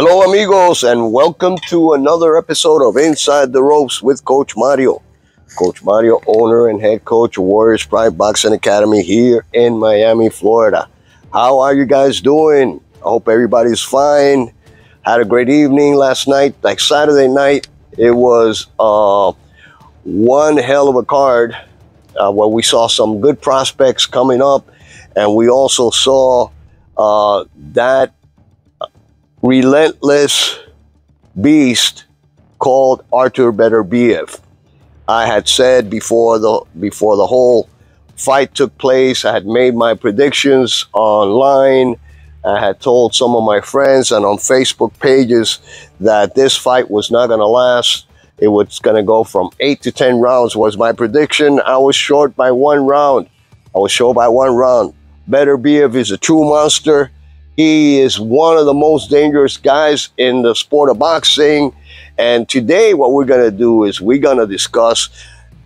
Hello, amigos, and welcome to another episode of Inside the Ropes with Coach Mario. Coach Mario, owner and head coach of Warriors Pride Boxing Academy here in Miami, Florida. How are you guys doing? I hope everybody's fine. Had a great evening last night, like Saturday night. It was uh, one hell of a card uh, where we saw some good prospects coming up, and we also saw uh, that relentless beast called Artur Beterbiev. I had said before the before the whole fight took place, I had made my predictions online. I had told some of my friends and on Facebook pages that this fight was not going to last. It was going to go from eight to 10 rounds was my prediction. I was short by one round. I was short by one round. Beterbiev is a true monster. He is one of the most dangerous guys in the sport of boxing. And today, what we're going to do is we're going to discuss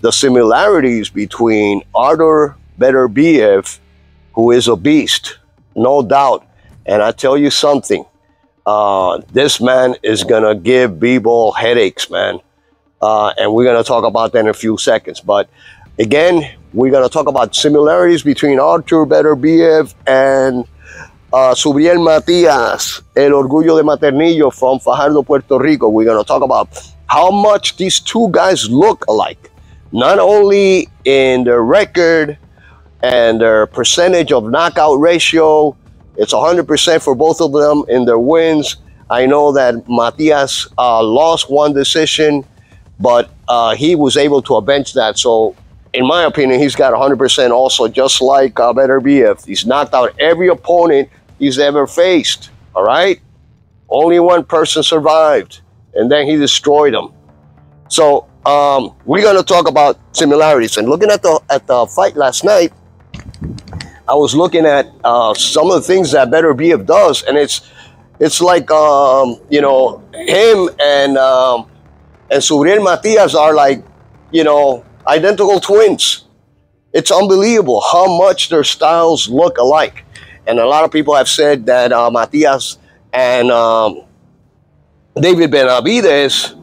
the similarities between Artur Beterbiev, who is a beast, no doubt. And I tell you something, uh, this man is going to give Bivol headaches, man. Uh, and we're going to talk about that in a few seconds. But again, we're going to talk about similarities between Artur Beterbiev and Subriel Matias, El Orgullo de Maternillo from Fajardo, Puerto Rico. We're going to talk about how much these two guys look alike, not only in their record and their percentage of knockout ratio. It's 100% for both of them in their wins. I know that Matias uh, lost one decision, but uh, he was able to avenge that. So, in my opinion, he's got 100% also, just like uh, B.F., He's knocked out every opponent he's ever faced. All right? Only one person survived, and then he destroyed them. So um, we're going to talk about similarities. And looking at the at the fight last night, I was looking at uh, some of the things that Beterbiev does, and it's it's like um, you know him and um, and Subriel Matias are like you know identical twins. It's unbelievable how much their styles look alike. And a lot of people have said that uh, Matias and um, David Benavidez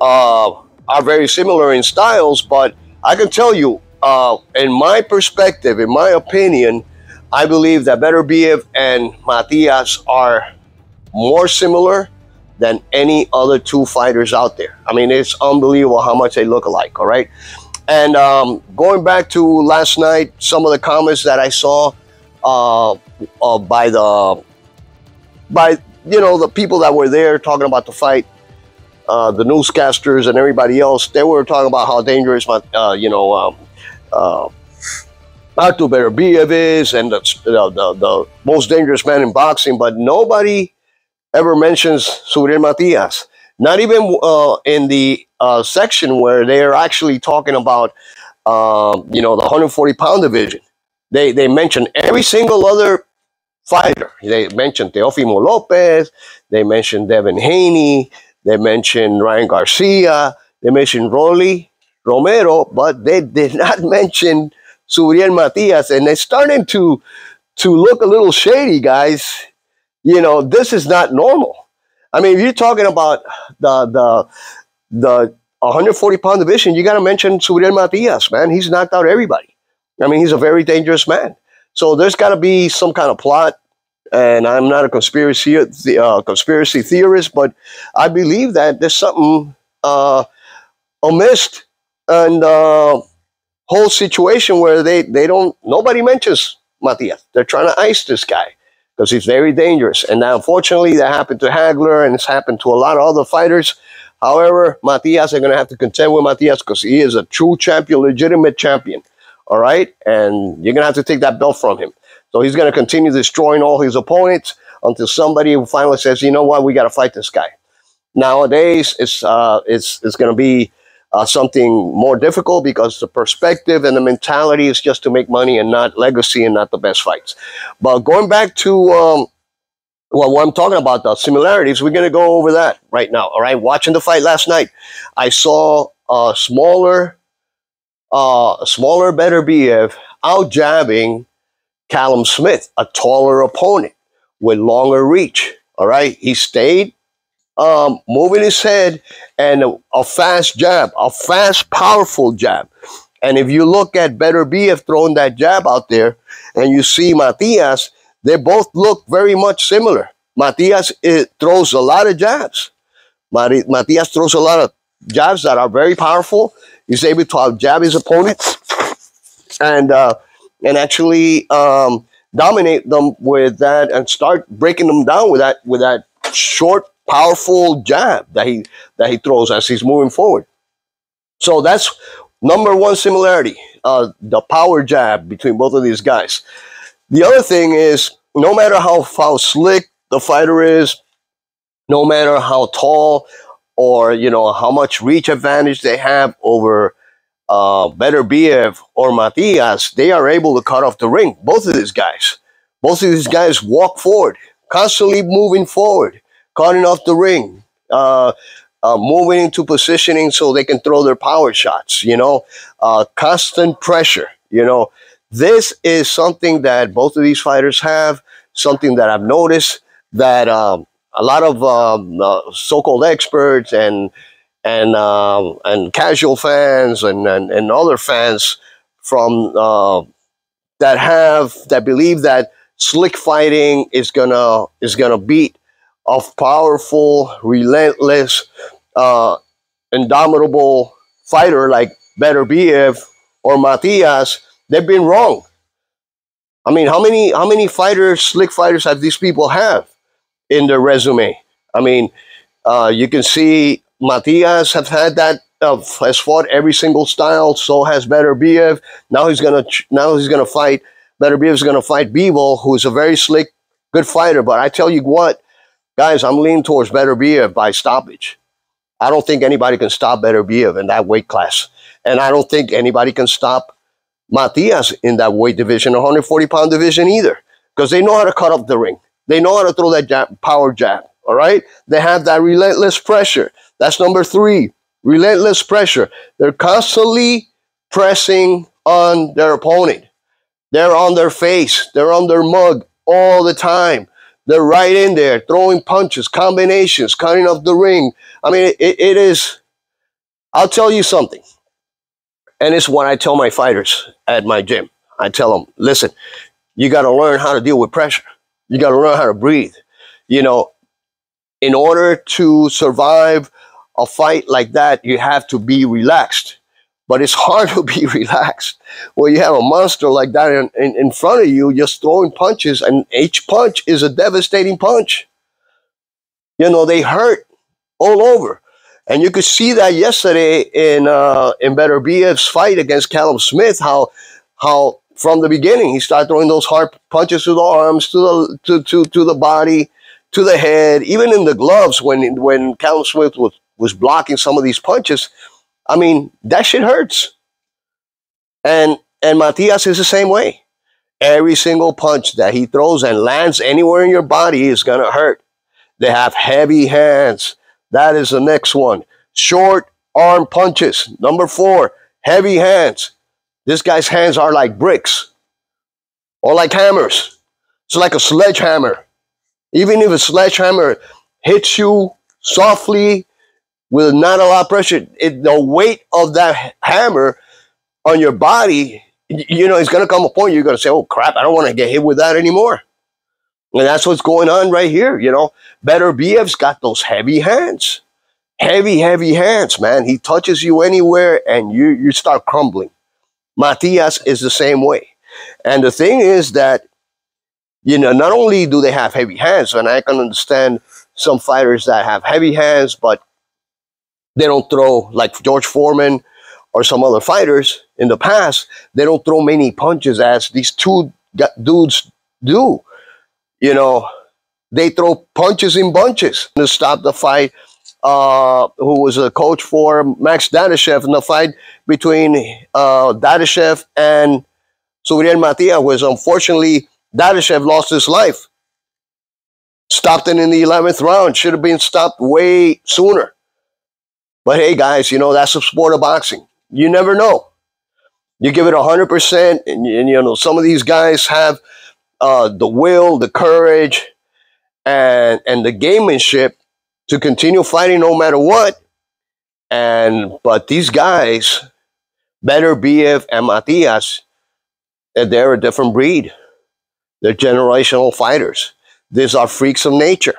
uh, are very similar in styles, but I can tell you, uh, in my perspective, in my opinion, I believe that Beterbiev and Matias are more similar than any other two fighters out there. I mean, it's unbelievable how much they look alike, all right? And um, going back to last night, some of the comments that I saw, uh, uh, by the by you know the people that were there talking about the fight, uh, the newscasters and everybody else. They were talking about how dangerous uh, you know um, uh, is and the, the, the most dangerous man in boxing, but nobody ever mentions Subriel Matias. Not even uh, in the uh, section where they are actually talking about, uh, you know, the 140 pound division. They they mention every single other fighter. They mentioned Teofimo Lopez. They mentioned Devin Haney. They mentioned Ryan Garcia. They mentioned Rolly Romero, but they did not mention Subriel Matias, and they're starting to to look a little shady, guys. You know, this is not normal. I mean, if you're talking about the the the 140 pound division, you got to mention Subriel Matias, man. He's knocked out everybody. I mean, he's a very dangerous man. So there's got to be some kind of plot. And I'm not a conspiracy uh, conspiracy theorist, but I believe that there's something uh, amiss and uh, whole situation where they, they don't nobody mentions Matias. They're trying to ice this guy because he's very dangerous. And now, unfortunately, that happened to Hagler and it's happened to a lot of other fighters. However, Matias are going to have to contend with Matias because he is a true champion, legitimate champion. All right. And you're going to have to take that belt from him. So he's going to continue destroying all his opponents until somebody finally says, you know what, we got to fight this guy. Nowadays, it's, uh, it's, it's going to be uh, something more difficult because the perspective and the mentality is just to make money and not legacy and not the best fights. But going back to um, well, what I'm talking about, the similarities, we're going to go over that right now. All right. Watching the fight last night, I saw a smaller uh, smaller, Beterbiev out jabbing Callum Smith, a taller opponent with longer reach. All right. He stayed um, moving his head and a, a fast jab, a fast, powerful jab. And if you look at Beterbiev throwing that jab out there and you see Matias, they both look very much similar. Matias it, throws a lot of jabs. Matias throws a lot of jabs that are very powerful. He's able to jab his opponents and uh, and actually um, dominate them with that and start breaking them down with that with that short, powerful jab that he that he throws as he's moving forward. So that's number one similarity, uh, the power jab between both of these guys. The other thing is, no matter how, how slick the fighter is, no matter how tall or you know how much reach advantage they have over uh, Beterbiev or Matias, they are able to cut off the ring. Both of these guys, both of these guys walk forward, constantly moving forward, cutting off the ring, uh, uh, moving into positioning so they can throw their power shots. You know, uh, constant pressure. You know, this is something that both of these fighters have. Something that I've noticed that um, a lot of um, uh, so-called experts and and um, and casual fans and, and, and other fans from uh, that have that believe that slick fighting is gonna is gonna beat a powerful, relentless, uh, indomitable fighter like Beterbiev or Matias. They've been wrong. I mean, how many how many fighters, slick fighters, have these people have in their resume? I mean, uh, you can see Matias have had that uh, has fought every single style. So has Beterbiev. Now he's gonna now he's gonna fight. Beterbiev is gonna fight Bivol, who's a very slick, good fighter. But I tell you what, guys, I'm leaning towards Beterbiev by stoppage. I don't think anybody can stop Beterbiev in that weight class, and I don't think anybody can stop Matias in that weight division, 140 pound division either, because they know how to cut up the ring. They know how to throw that jab, power jab. All right, they have that relentless pressure. That's number three, relentless pressure. They're constantly pressing on their opponent. They're on their face, they're on their mug all the time. They're right in there, throwing punches, combinations, cutting off the ring. I mean, it, it is, I'll tell you something. And it's what I tell my fighters at my gym. I tell them, listen, you got to learn how to deal with pressure. You got to learn how to breathe. You know, in order to survive a fight like that, you have to be relaxed. But it's hard to be relaxed when you have a monster like that in, in, in front of you, just throwing punches, and each punch is a devastating punch. You know, they hurt all over. And you could see that yesterday in uh, in Beterbiev's fight against Callum Smith, how how from the beginning he started throwing those hard punches to the arms, to the to to, to the body, to the head, even in the gloves when when Callum Smith was was blocking some of these punches, I mean, that shit hurts. And and Matias is the same way. Every single punch that he throws and lands anywhere in your body is gonna hurt. They have heavy hands. That is the next one. Short arm punches. Number four, heavy hands. This guy's hands are like bricks or like hammers. It's like a sledgehammer. Even if a sledgehammer hits you softly with not a lot of pressure, it, the weight of that hammer on your body, you know, it's going to come a point you're going to say, oh crap, I don't want to get hit with that anymore. And that's what's going on right here. You know, Beterbiev's got those heavy hands, heavy, heavy hands, man. He touches you anywhere and you, you start crumbling. Matias is the same way. And the thing is that, you know, not only do they have heavy hands, and I can understand some fighters that have heavy hands, but they don't throw like George Foreman or some other fighters in the past. They don't throw many punches as these two dudes do. You know, they throw punches in bunches to stop the fight. Uh, who was a coach for Max Dadashev in the fight between uh, Dadashev and Subriel Matias was unfortunately Dadashev lost his life. Stopped it in the 11th round. Should have been stopped way sooner. But hey, guys, you know, that's the sport of boxing. You never know. You give it 100%, and, and you know, some of these guys have uh, the will, the courage, and, and the gamemanship to continue fighting no matter what. And but these guys, Beterbiev and Matias, they're a different breed. They're generational fighters. These are freaks of nature.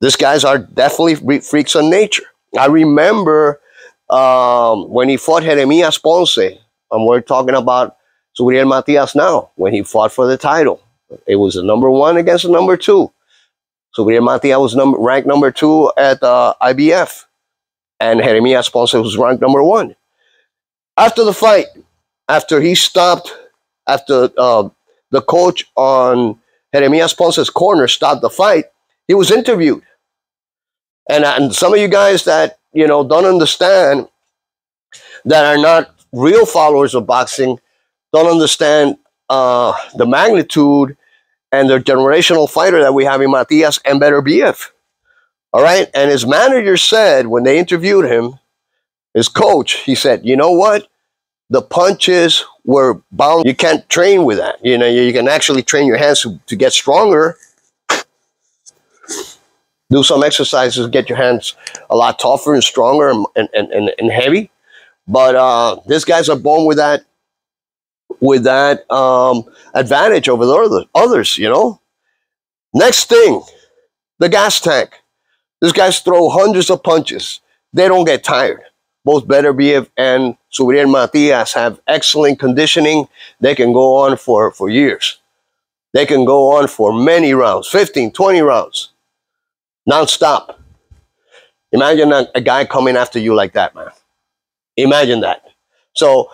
These guys are definitely freaks of nature. I remember um, when he fought Jeremias Ponce, and we're talking about Subriel Matias now, when he fought for the title. It was the number one against the number two. Subriel Matias was number, ranked number two at uh, IBF, and Jeremias Ponce was ranked number one. After the fight, after he stopped, after uh, the coach on Jeremias Ponce's corner stopped the fight, he was interviewed. And, and some of you guys that, you know, don't understand, that are not real followers of boxing, don't understand uh, the magnitude and the generational fighter that we have in Matias and Beterbiev. All right. And his manager said when they interviewed him, his coach, he said, you know what? The punches were bound. You can't train with that. You know, you can actually train your hands to, to get stronger. Do some exercises, get your hands a lot tougher and stronger and, and, and, and heavy. But uh, these guys are born with that with that um, advantage over the others, you know. Next thing, the gas tank. These guys throw hundreds of punches. They don't get tired. Both Beterbiev and Subriel Matias have excellent conditioning. They can go on for, for years. They can go on for many rounds, 15, 20 rounds, non-stop. Imagine a, a guy coming after you like that, man. Imagine that. So,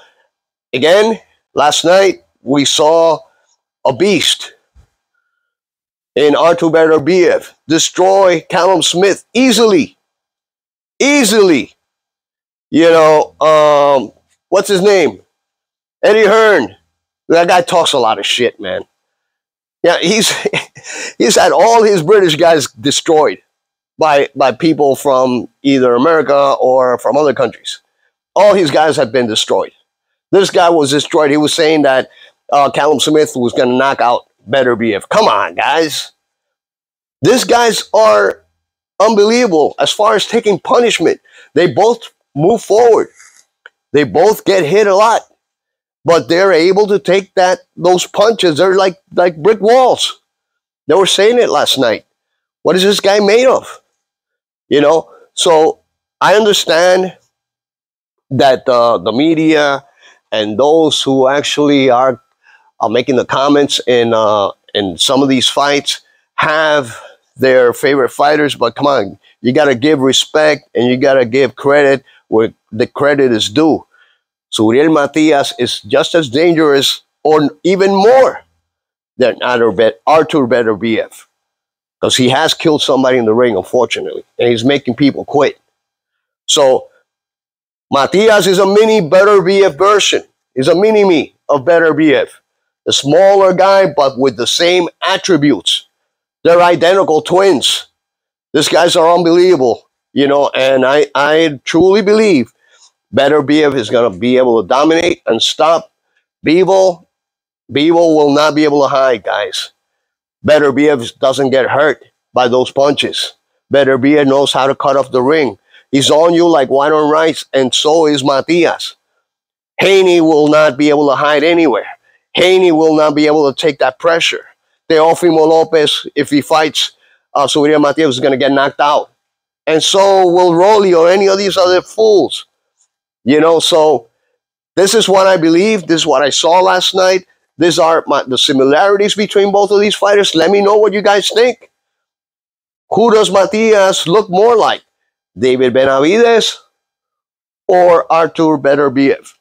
again, Last night, we saw a beast in Artur Beterbiev destroy Callum Smith easily. Easily. You know, um, what's his name? Eddie Hearn. That guy talks a lot of shit, man. Yeah, he's he's had all his British guys destroyed by by people from either America or from other countries. All his guys have been destroyed. This guy was destroyed. He was saying that uh, Callum Smith was going to knock out Beterbiev. Come on, guys. These guys are unbelievable as far as taking punishment. They both move forward. They both get hit a lot, but they're able to take that those punches. They're like like brick walls. They were saying it last night. What is this guy made of? You know. So I understand that uh, the media and those who actually are, making the comments in uh, in some of these fights have their favorite fighters. But come on, you got to give respect and you got to give credit where the credit is due. So Uriel Matias is just as dangerous or even more than Artur Beterbiev because he has killed somebody in the ring, unfortunately, and he's making people quit. So Matias is a mini Beterbiev version. He's a mini me of Beterbiev. A smaller guy, but with the same attributes. They're identical twins. These guys are unbelievable, you know, and I, I truly believe Beterbiev is going to be able to dominate and stop Bivol. Bivol will not be able to hide, guys. Beterbiev doesn't get hurt by those punches. Beterbiev knows how to cut off the ring. He's on you like white on rice, and so is Matias. Haney will not be able to hide anywhere. Haney will not be able to take that pressure. Teofimo Lopez, if he fights uh, Subriel Matias, is going to get knocked out. And so will Rolly or any of these other fools. You know, so this is what I believe. This is what I saw last night. These are my, the similarities between both of these fighters. Let me know what you guys think. Who does Matias look more like? David Benavidez or Artur Beterbiev.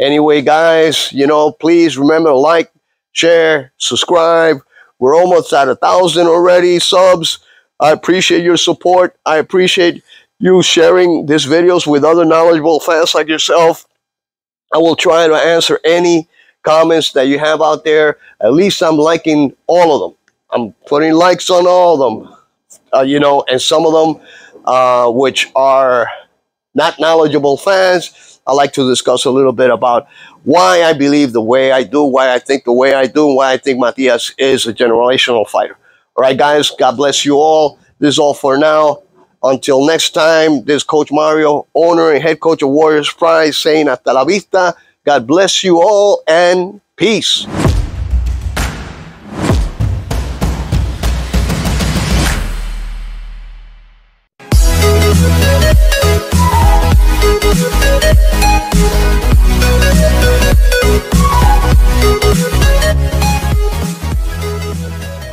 Anyway, guys, you know, please remember to like, share, subscribe. We're almost at a thousand already subs. I appreciate your support. I appreciate you sharing these videos with other knowledgeable fans like yourself. I will try to answer any comments that you have out there. At least I'm liking all of them. I'm putting likes on all of them, uh, you know, and some of them uh, which are not knowledgeable fans, I like to discuss a little bit about why I believe the way I do, why I think the way I do, why I think Matias is a generational fighter. All right, guys, God bless you all. This is all for now. Until next time, this is Coach Mario, owner and head coach of Warriors Pride, saying hasta la vista. God bless you all and peace.